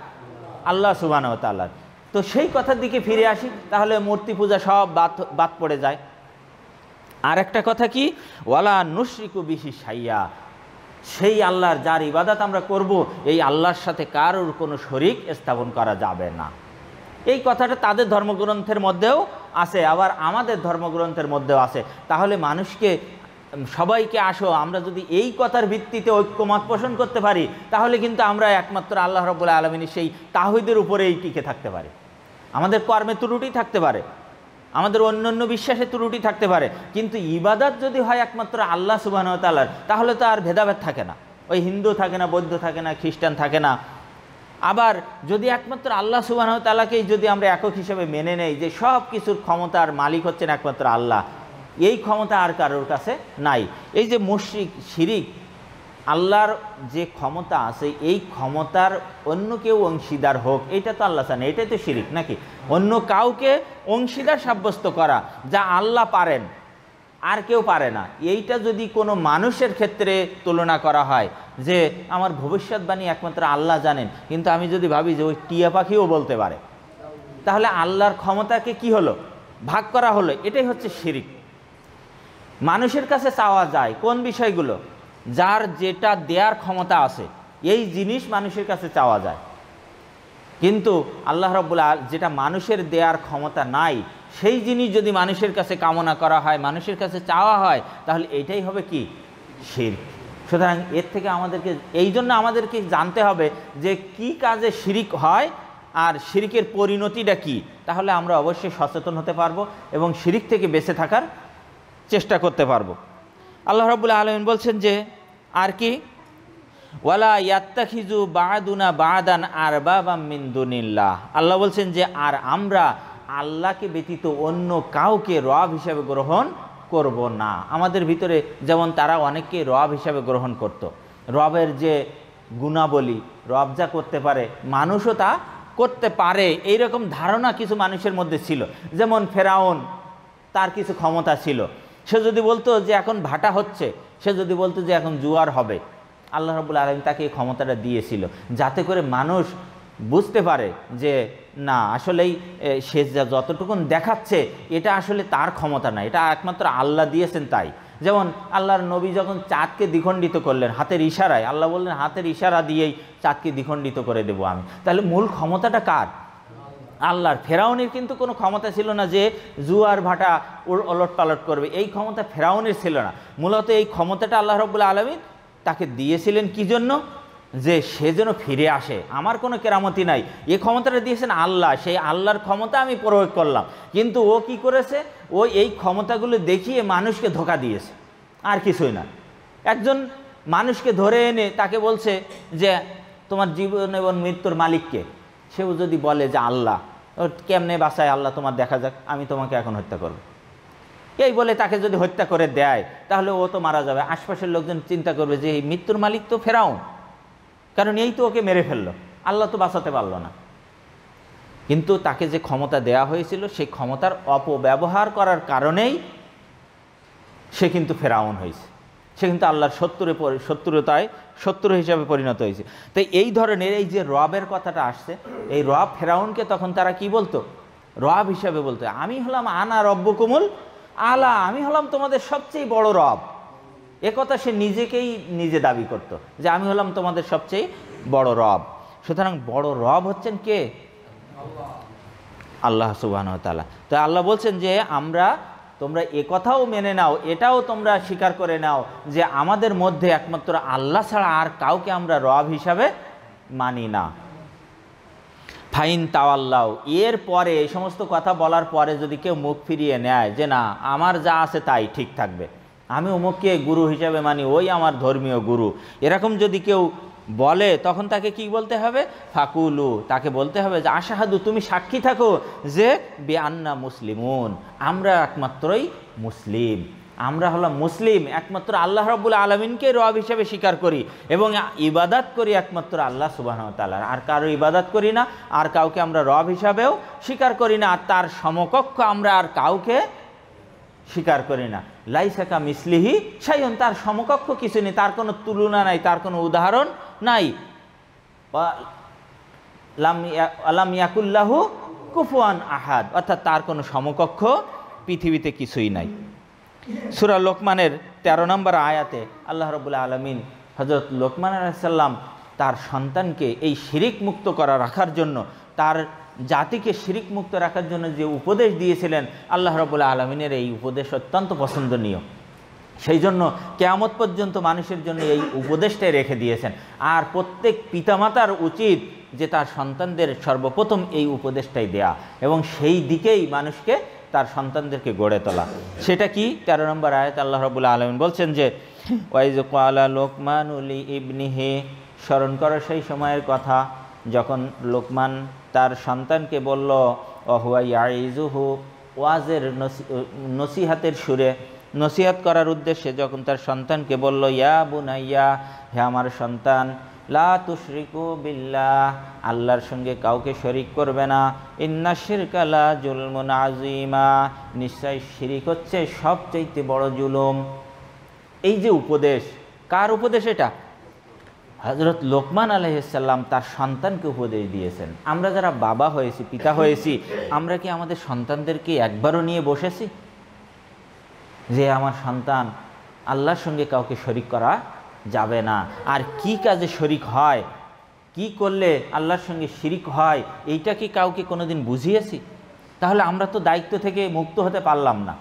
আল্লাহ সুবান তাল্লাহ তো সেই কথার দিকে ফিরে আসি, তাহলে মূর্তি পূজা সব বাদ বাদ পড়ে যায়। আর একটা কথা কি? ওয়ালা নুশরিকু বিহি সাইয়া সেই আল্লাহর যার ইবাদত আমরা করব, এই আল্লাহর সাথে কারোর কোনো শরিক স্থাপন করা যাবে না। এই কথাটা তাদের ধর্মগ্রন্থের মধ্যেও আছে, আবার আমাদের ধর্মগ্রন্থের মধ্যেও আছে। তাহলে মানুষকে, সবাইকে আসো, আমরা যদি এই কথার ভিত্তিতে ঐক্যমত পোষণ করতে পারি, তাহলে কিন্তু আমরা একমাত্র আল্লাহ রবুল্লা আলমিনী সেই তাহিদের উপরেই টিকে থাকতে পারি। আমাদের কর্মে ত্রুটি থাকতে পারে। আমাদের অন্য অন্য বিশ্বাসে ত্রুটি থাকতে পারে। কিন্তু ইবাদত যদি হয় একমাত্র আল্লাহ সুবাহ তালার তাহলে তো আর ভেদাভেদ থাকে না। ওই হিন্দু থাকে না, বৌদ্ধ থাকে না, খ্রিস্টান থাকে না। আবার যদি একমাত্র আল্লাহ সুবাহ তালাকেই যদি আমরা একক হিসেবে মেনে নেই যে সব কিছুর ক্ষমতার মালিক হচ্ছেন একমাত্র আল্লাহ, এই ক্ষমতা আর কারোর কাছে নাই। এই যে মুশরিক, শিরিক আল্লাহর যে ক্ষমতা আছে, এই ক্ষমতার অন্য কেউ অংশীদার হোক, এটা তো আল্লাহ জানে এটাই তো শিরিক নাকি? অন্য কাউকে অংশীদার সাব্যস্ত করা যা আল্লাহ পারেন, আর কেউ পারে না। এইটা যদি কোনো মানুষের ক্ষেত্রে তুলনা করা হয় যে আমার ভবিষ্যৎবাণী একমাত্র আল্লাহ জানেন, কিন্তু আমি যদি ভাবি যে ওই টিয়া পাখিও বলতে পারে, তাহলে আল্লাহর ক্ষমতাকে কি হলো? ভাগ করা হলো, এটাই হচ্ছে শিরিক। মানুষের কাছে চাওয়া যায় কোন বিষয়গুলো? যার যেটা দেয়ার ক্ষমতা আছে, এই জিনিস মানুষের কাছে চাওয়া যায়। কিন্তু আল্লাহ রব্বুল্লা যেটা মানুষের দেয়ার ক্ষমতা নাই, সেই জিনিস যদি মানুষের কাছে কামনা করা হয়, মানুষের কাছে চাওয়া হয়, তাহলে এটাই হবে কি? শির সুতরাং এর থেকে আমাদেরকে, এই জন্য আমাদেরকে জানতে হবে যে কি কাজে শিরিক হয় আর শিরিকের পরিণতিটা কি? তাহলে আমরা অবশ্যই সচেতন হতে পারব এবং শিরিক থেকে বেঁচে থাকার চেষ্টা করতে পারব। আল্লাহ রবুল্লা আলমিন বলছেন যে আর কি? ওয়ালা ইয়াত্তাখিজু বাদুনা বাদান আর বাবা মিন্দুনিল্লাহ আল্লাহ বলছেন যে, আর আমরা আল্লাহকে ব্যতীত অন্য কাউকে রব হিসাবে গ্রহণ করব না। আমাদের ভিতরে যেমন তারা অনেককে রব হিসাবে গ্রহণ করত। রবের যে গুণাবলী, রব যা করতে পারে, মানুষও তা করতে পারে। এই রকম ধারণা কিছু মানুষের মধ্যে ছিল। যেমন ফেরাউন, তার কিছু ক্ষমতা ছিল। সে যদি বলতো যে, এখন ভাটা হচ্ছে সে যদি বলতো যে এখন জুয়ার হবে, আল্লাহ রবুল আলম তাকে ক্ষমতাটা দিয়েছিল। যাতে করে মানুষ বুঝতে পারে যে, না, আসলেই সে যা যতটুকুন দেখাচ্ছে, এটা আসলে তার ক্ষমতা না, এটা একমাত্র আল্লাহ দিয়েছেন তাই। যেমন, আল্লাহর নবী যখন চাঁদকে দ্বিখণ্ডিত করলেন, হাতের ইশারায়, আল্লাহ বললেন, হাতের ইশারা দিয়েই চাঁদকে দ্বিখণ্ডিত করে দেবো আমি। তাহলে মূল ক্ষমতাটা কার? আল্লাহর, ফেরাউনের কিন্তু কোনো ক্ষমতা ছিল না যে জুয়ার ভাটা ওলট পালট করবে। এই ক্ষমতা ফেরাউনের ছিল না। মূলত এই ক্ষমতাটা আল্লাহ রব্বুল্লা আলমী তাকে দিয়েছিলেন কি জন্য? যে সে যেন ফিরে আসে। আমার কোনো কেরামতি নাই। এই ক্ষমতাটা দিয়েছেন আল্লাহ। সেই আল্লাহর ক্ষমতা আমি প্রয়োগ করলাম। কিন্তু ও কি করেছে? ও এই ক্ষমতাগুলো দেখিয়ে মানুষকে ধোকা দিয়েছে। আর কিছুই না। একজন মানুষকে ধরে এনে তাকে বলছে যে, তোমার জীবন এবং মৃত্যুর মালিককে? সেও যদি বলে যে, আল্লাহ। কেমনে বাসায় আল্লাহ তোমার দেখা যাক, আমি তোমাকে এখন হত্যা করব। এই বলে তাকে যদি হত্যা করে দেয়, তাহলে ও তো মারা যাবে। আশপাশের লোকজন চিন্তা করবে যে, এই মৃত্যুর মালিক তো ফেরাউন। কারণ এই তো ওকে মেরে ফেলল। আল্লাহ তো বাঁচাতে পারল না। কিন্তু তাকে যে ক্ষমতা দেয়া হয়েছিল, সেই ক্ষমতার অপব্যবহার করার কারণেই সে কিন্তু ফেরাউন হয়েছে। সে কিন্তু আল্লাহর শত্রুরে শত্রুতায় শত্রু হিসাবে পরিণত হয়েছে। তো এই ধরনের এই যে রবের কথাটা আসছে, এই রব ফেরাউনকে তখন তারা কি বলতো? রব হিসাবে বলতো, আমি হলাম আনা রব্য কুমুল আলা, আমি হলাম তোমাদের সবচেয়ে বড় রব। একথা সে নিজেকেই নিজে দাবি করত, যে আমি হলাম তোমাদের সবচেয়ে বড় রব। সুতরাং বড় রব হচ্ছেন কে? আল্লাহ। সুবাহন তালা তো আল্লাহ বলছেন যে, আমরা তোমরা কথাও মেনে নাও, এটাও তোমরা স্বীকার করে নাও যে আমাদের মধ্যে একমাত্র আল্লাহ ছাড়া আর কাউকে আমরা রব হিসাবে মানি না। ফাইন তাওয়াল্লাও এর পরে এই সমস্ত কথা বলার পরে যদি কেউ মুখ ফিরিয়ে নেয় যে না, আমার যা আছে তাই ঠিক থাকবে। আমি অমুককে গুরু হিসাবে মানি, ওই আমার ধর্মীয় গুরু। এরকম যদি কেউ বলে, তখন তাকে কি বলতে হবে? ফাকুলু, তাকে বলতে হবে যে, আশাহাদু, তুমি সাক্ষী থাকো যে বে আন্না মুসলিমুন, আমরা একমাত্রই মুসলিম। আমরা হলাম মুসলিম, একমাত্র আল্লাহ রব্বুল আলমিনকে রব হিসেবে স্বীকার করি এবং ইবাদাত করি একমাত্র আল্লাহ সুবাহ তালার আর কারও ইবাদাত করি না, আর কাউকে আমরা রব হিসাবেও স্বীকার করি না, আর তার সমকক্ষ আমরা আর কাউকে স্বীকার করি না। লাইসাকা মিসলিহি সাইন তার সমকক্ষ কিছু নেই, তার কোনো তুলনা নাই, তার কোনো উদাহরণ নাই। আলাম ইয়াকুল্লাহু কুফুয়ান আহাদ। অর্থাৎ তার কোনো সমকক্ষ পৃথিবীতে কিছুই নাই। সুরা লোকমানের ১৩ নম্বর আয়াতে আল্লাহ রবুল্লা আলমিন হজরত লোকমান আলাইসাল্লাম তার সন্তানকে এই শিরিক মুক্ত করা রাখার জন্য, তার জাতিকে শিরিক মুক্ত রাখার জন্য যে উপদেশ দিয়েছিলেন, আল্লাহ রবুল্লা আলমিনের এই উপদেশ অত্যন্ত পছন্দনীয়। সেই জন্য কেয়ামত পর্যন্ত মানুষের জন্য এই উপদেশটাই রেখে দিয়েছেন। আর প্রত্যেক পিতামাতার উচিত যে তার সন্তানদের সর্বপ্রথম এই উপদেশটাই দেয়া এবং সেই দিকেই মানুষকে তার সন্তানদেরকে গড়ে তোলা। সেটা কি? তেরো নম্বর আয়ত আল্লাহ রবুল্লা আলমিন বলছেন যে, ওয়াইজ কোয়ালা লোকমান উলি ইবনিহে স্মরণ করো সেই সময়ের কথা যখন লোকমান তার সন্তানকে বলল অহুয়াই আইজুহু ওয়াজের নসিহাতের সুরে নসিহাত করার উদ্দেশ্যে যখন তার সন্তানকে বলল, ইয়া বুনাইয়া, হে আমার সন্তান, লা তুশরিকু বিল্লাহ, আল্লাহর সঙ্গে কাউকে শরিক করবে না। ইন্না শিরকালা জুলমুন আজিমা নিশ্চয় শিরিক হচ্ছে সবচাইতে বড় জুলুম। এই যে উপদেশ, কার উপদেশ এটা? হজরত লোকমান আলহিসাল্লাম তার সন্তানকে উপদেশ দিয়েছেন। আমরা যারা বাবা হয়েছি, পিতা হয়েছি, আমরা কি আমাদের সন্তানদেরকে একবারও নিয়ে বসেছি? যে আমার সন্তান আল্লাহর সঙ্গে কাউকে শরিক করা যাবে না। আর কি কাজে শরিক হয়? কি করলে আল্লাহর সঙ্গে শিরিক হয়? এইটা কি কাউকে কোনোদিন বুঝিয়েছি? তাহলে আমরা তো দায়িত্ব থেকে মুক্ত হতে পারলাম না।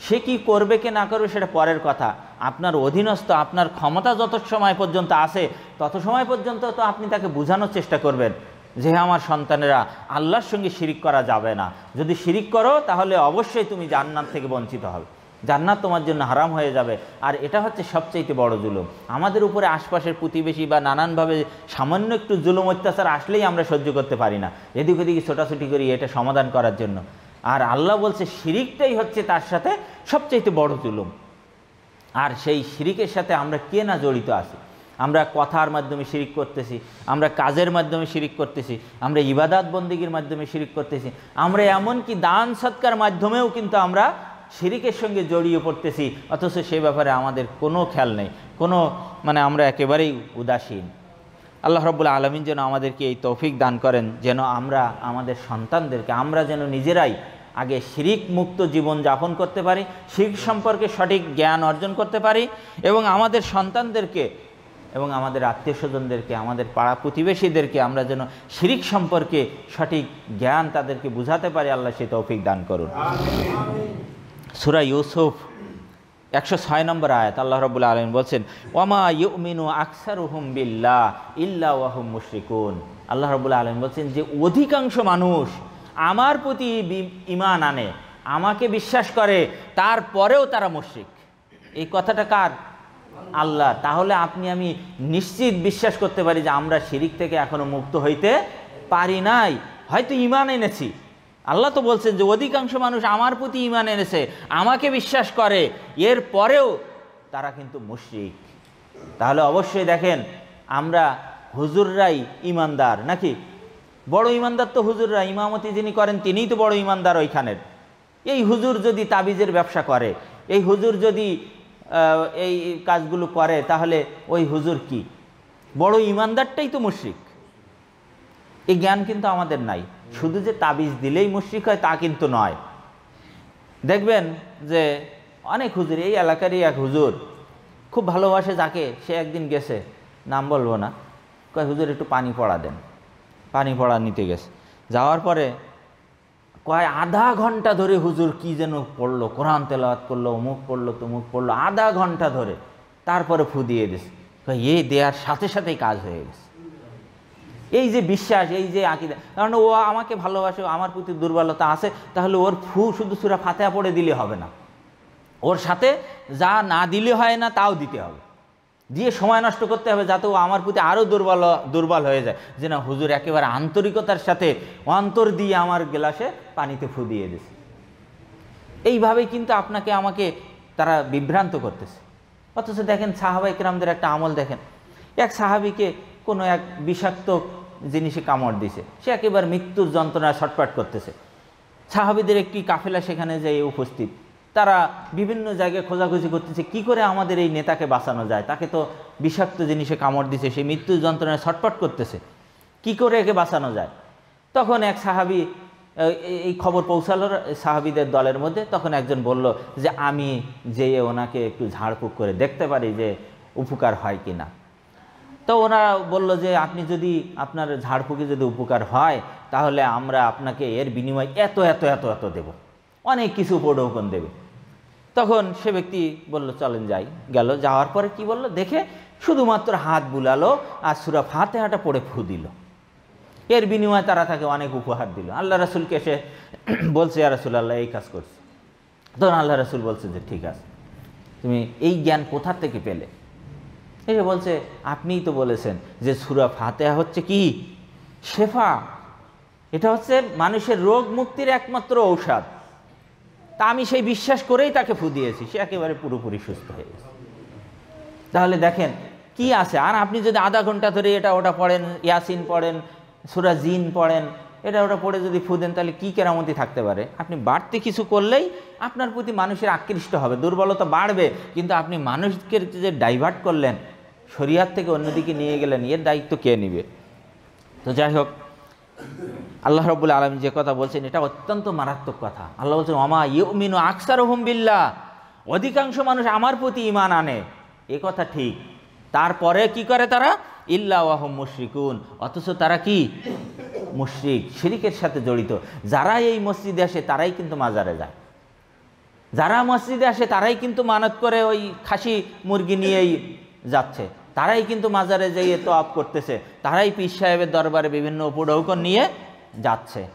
সে কি করবে কে না করবে সেটা পরের কথা। আপনার অধীনস্থ, আপনার ক্ষমতা যত সময় পর্যন্ত আসে তত সময় পর্যন্ত তো আপনি তাকে বোঝানোর চেষ্টা করবেন। যে আমার সন্তানেরা, আল্লাহর সঙ্গে শিরিক করা যাবে না। যদি শিরিক করো, তাহলে অবশ্যই তুমি জান্নাত থেকে বঞ্চিত হবে। জান্নাত তোমার জন্য হারাম হয়ে যাবে। আর এটা হচ্ছে সবচাইতে বড় জুলুম। আমাদের উপরে আশপাশের প্রতিবেশী বা নানানভাবে সামান্য একটু জুলুম, অত্যাচার আসলেই আমরা সহ্য করতে পারি না। এদিক ওদিকে ছোটাছুটি করি, এটা সমাধান করার জন্য। আর আল্লাহ বলছে, শিরিকটাই হচ্ছে তার সাথে সবচাইতে বড় জুলুম। আর সেই শিরিকের সাথে আমরা কে না জড়িত আছি? আমরা কথার মাধ্যমে শিরিক করতেছি, আমরা কাজের মাধ্যমে শিরিক করতেছি, আমরা ইবাদাত বন্দিগির মাধ্যমে শিরিক করতেছি, আমরা এমনকি দান সৎকার মাধ্যমেও কিন্তু আমরা শিরিকের সঙ্গে জড়িয়ে পড়তেছি, অথচ সে ব্যাপারে আমাদের কোনো খেয়াল নেই, কোনো মানে আমরা একেবারেই উদাসীন। আল্লাহ রব্বুল্লা আলমিন যেন আমাদেরকে এই তৌফিক দান করেন, যেন আমরা আমাদের সন্তানদেরকে, আমরা যেন নিজেরাই আগে শিরিক মুক্ত জীবন যাপন করতে পারি, শিরিক সম্পর্কে সঠিক জ্ঞান অর্জন করতে পারি এবং আমাদের সন্তানদেরকে এবং আমাদের আত্মীয় স্বজনদেরকে আমাদের পাড়া প্রতিবেশীদেরকে আমরা যেন শিরিক সম্পর্কে সঠিক জ্ঞান তাদেরকে বুঝাতে পারি আল্লাহ সে তৌফিক দান করুন। সুরা ইউসুফ একশো ছয় নম্বর আয়াত আল্লাহ রবুল্লা আলম বলছেন ওমা ইউমিনু আকসার হুম বিল্লাহ ইল্লা ওয়াহুম মুশরিকুন। আল্লাহ রবুল্লা আলম বলছেন যে অধিকাংশ মানুষ আমার প্রতি ইমান আনে আমাকে বিশ্বাস করে তারপরেও তারা মুশ্রিক। এই কথাটা কার? আল্লাহ, তাহলে আপনি আমি নিশ্চিত বিশ্বাস করতে পারি যে আমরা শিরিক থেকে এখনও মুক্ত হইতে পারি নাই। হয়তো ইমান এনেছি। আল্লাহ তো বলছেন যে অধিকাংশ মানুষ আমার প্রতি ইমান এনেছে, আমাকে বিশ্বাস করে। এর পরেও তারা কিন্তু মুশ্রিক। তাহলে অবশ্যই দেখেন, আমরা হুজুররাই ইমানদার নাকি? বড় ইমানদার তো হুজুররা, ইমামতি যিনি করেন তিনিই তো বড় ইমানদার ওইখানের। এই হুজুর যদি তাবিজের ব্যবসা করে, এই হুজুর যদি এই কাজগুলো করে, তাহলে ওই হুজুর কি? বড় ইমানদারটাই তো মুশ্রিক। এই জ্ঞান কিন্তু আমাদের নাই। শুধু যে তাবিজ দিলেই মুশ্রিক হয়, তা কিন্তু নয়। দেখবেন যে অনেক হুজুর, এই এলাকারই এক হুজুর, খুব ভালোবাসে যাকে, সে একদিন গেছে, নাম বলব না, কয়, হুজুর, একটু পানি পড়া দেন। পানি পড়া নিতে গেছে। যাওয়ার পরে কয় আধা ঘণ্টা ধরে হুজুর কি যেন পড়ল, কোরআন তেলাওয়াত করল, অমুক পড়ল, তমুক পড়ল, আধা ঘণ্টা ধরে তারপরে ফু দিয়ে দিস এই দেওয়ার সাথে সাথেই কাজ হয়ে গেছে। এই যে বিশ্বাস, এই যে আঁকিদা, কারণ ও আমাকে ভালোবাসে, আমার প্রতি দুর্বলতা আছে, তাহলে ওর ফু শুধু সুরা ফাতেহা পড়ে দিলে হবে না। ওর সাথে যা না দিলে হয় না, তাও দিতে হবে। দিয়ে সময় নষ্ট করতে হবে যাতে ও আমার প্রতি আরও দুর্বল দুর্বল হয়ে যায়। যে না, হুজুর একেবারে আন্তরিকতার সাথে অন্তর দিয়ে আমার গ্লাসে পানিতে ফু দিয়ে দিছে। এইভাবেই কিন্তু আপনাকে, আমাকে তারা বিভ্রান্ত করতেছে। অথচ দেখেন, সাহাবা ইকরামদের একটা আমল দেখেন। এক সাহাবিকে কোনো এক বিষাক্ত জিনিসে কামড় দিছে। সে একেবারে মৃত্যুর যন্ত্রণায় ছটপাট করতেছে। সাহাবিদের একটি কাফেলা সেখানে যেয়ে উপস্থিত। তারা বিভিন্ন জায়গায় খোঁজাখুঁজি করতেছে, কি করে আমাদের এই নেতাকে বাঁচানো যায়? তাকে তো বিষাক্ত জিনিসে কামড় দিছে, সে মৃত্যুর যন্ত্রণায় ছটপট করতেছে। কি করে একে বাঁচানো যায়? তখন এক সাহাবি এই খবর পৌঁছালো সাহাবিদের দলের মধ্যে, তখন একজন বলল যে, আমি যেয়ে ওনাকে একটু ঝাড়ফুঁক করে দেখতে পারি যে উপকার হয় কি না তো ওরা বলল যে, আপনি যদি আপনার ঝাড়ফুঁকে যদি উপকার হয়, তাহলে আমরা আপনাকে এর বিনিময়ে এত এত এত এত দেব। অনেক কিছু উপঢৌকন দেবে। তখন সে ব্যক্তি বলল, চলেন যাই। গেল, যাওয়ার পরে কি বলল? দেখে শুধুমাত্র হাত বুলালো আর সুরা ফাতে হাঁটা পড়ে ফু দিল। এর বিনিময়ে তারা তাকে অনেক উপহার দিল। আল্লাহ রাসুলকে এসে <clears throat> বলছে রাসুল আল্লাহ এই কাজ করছে? তখন আল্লাহ রাসুল বলছে যে, ঠিক আছে। তুমি এই জ্ঞান কোথার থেকে পেলে? এসে বলছে, আপনিই তো বলেছেন যে সুরা ফাতেহা হচ্ছে কি? শেফা। এটা হচ্ছে মানুষের রোগ মুক্তির একমাত্র ঔষধ। তা আমি সেই বিশ্বাস করেই তাকে ফু দিয়েছি। সে একেবারে পুরোপুরি সুস্থ হয়ে গেছে। তাহলে দেখেন, কি আছে? আর আপনি যদি আধা ঘণ্টা ধরে এটা ওটা পড়েন, ইয়াসিন পড়েন, সুরা জিন পড়েন, এটা ওটা পড়ে যদি ফু দেন, তাহলে কী কেরামতি থাকতে পারে? আপনি বাড়তি কিছু করলেই আপনার প্রতি মানুষের আকৃষ্ট হবে। দুর্বলতা বাড়বে, কিন্তু আপনি মানুষকে যে ডাইভার্ট করলেন, শরিয়াত থেকে অন্যদিকে নিয়ে গেলেন, এর দায়িত্ব কে নিবে? তো যাই হোক আল্লাহ রব্বুল আলম যে কথা বলছেন, এটা অত্যন্ত মারাত্মক কথা। আল্লাহ বলছেন অমা ইউমিনু আকসার বিল্লা অধিকাংশ মানুষ আমার প্রতি ইমান আনে। এ কথা ঠিক। তারপরে কি করে তারা? ইল্লা ওয়াহম মুশরিকুন। অথচ তারা কি? মুশরিক, শিরিকের সাথে জড়িত। যারা এই মসজিদে আসে, তারাই কিন্তু মাজারে যায়। যারা মসজিদে আসে, তারাই কিন্তু মানত করে ওই খাসি মুরগি নিয়েই যাচ্ছে। তারাই কিন্তু মাজারে যেয়ে তো আপ করতেছে। তারাই পীর সাহেবের দরবারে বিভিন্ন উপঢৌকন নিয়ে যাচ্ছে।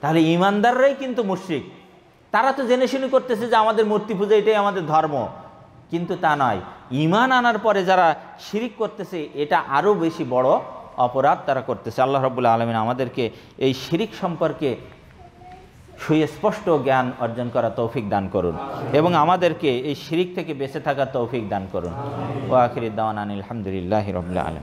তাহলে ইমানদাররাই কিন্তু মুশ্রিক। তারা তো জেনে শুনে করতেছে যে আমাদের মূর্তি পুজো এটাই আমাদের ধর্ম। কিন্তু তা নয়। ইমান আনার পরে যারা শিরিক করতেছে, এটা আরও বেশি বড় অপরাধ তারা করতেছে। আল্লাহ রবুল্লা আলমিন আমাদেরকে এই শিরিক সম্পর্কে সুস্পষ্ট জ্ঞান অর্জন করা তৌফিক দান করুন এবং আমাদেরকে এই শিরিক থেকে বেঁচে থাকার তৌফিক দান করুন। ও আখির দাওয়ান আলহামদুলিল্লাহ রবিল্লা আলম